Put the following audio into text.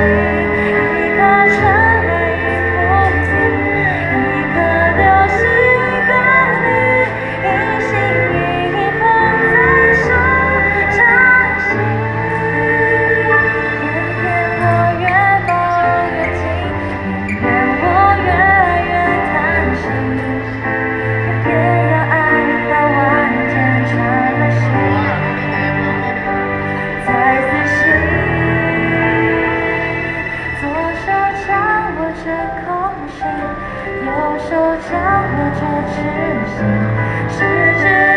Thank you. 右手掌握着痴心，十指。